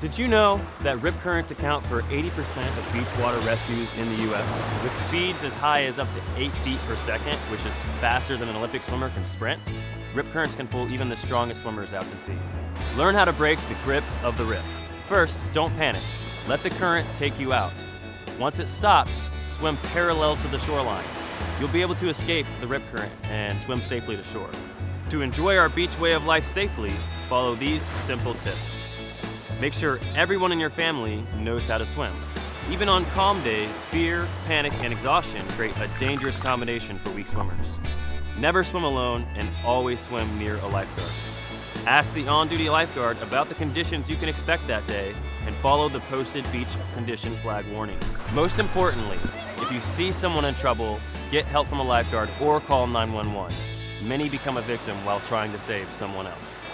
Did you know that rip currents account for 80% of beach water rescues in the US? With speeds as high as up to 8 feet per second, which is faster than an Olympic swimmer can sprint, rip currents can pull even the strongest swimmers out to sea. Learn how to break the grip of the rip. First, don't panic. Let the current take you out. Once it stops, swim parallel to the shoreline. You'll be able to escape the rip current and swim safely to shore. To enjoy our beach way of life safely, follow these simple tips. Make sure everyone in your family knows how to swim. Even on calm days, fear, panic, and exhaustion create a dangerous combination for weak swimmers. Never swim alone and always swim near a lifeguard. Ask the on-duty lifeguard about the conditions you can expect that day and follow the posted beach condition flag warnings. Most importantly, if you see someone in trouble, get help from a lifeguard or call 911. Many become a victim while trying to save someone else.